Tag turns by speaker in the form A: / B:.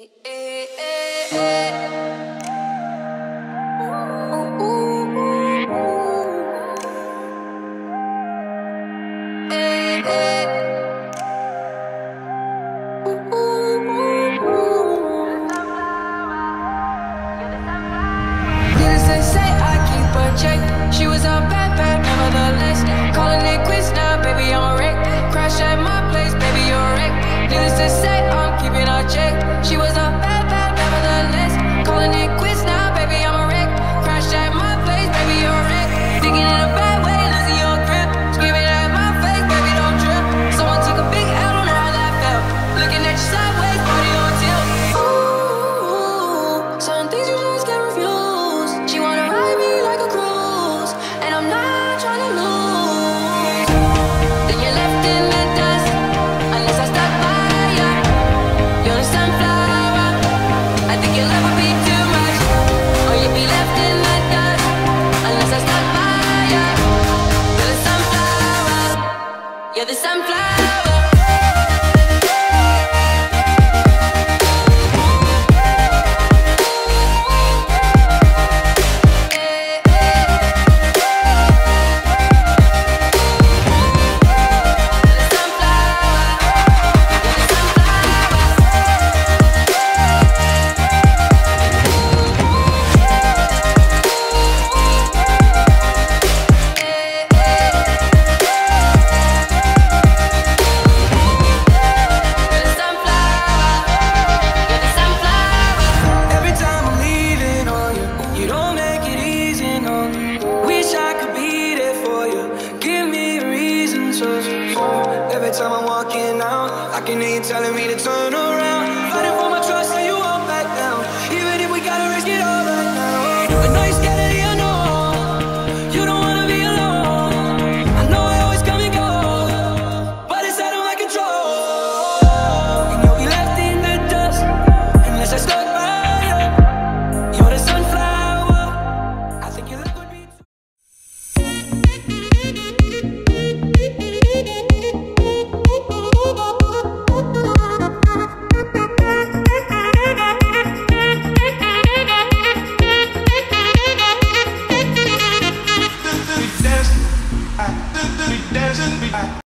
A: Eh, the sunflower.
B: Every time I'm walking out, I can hear you telling me to turn around.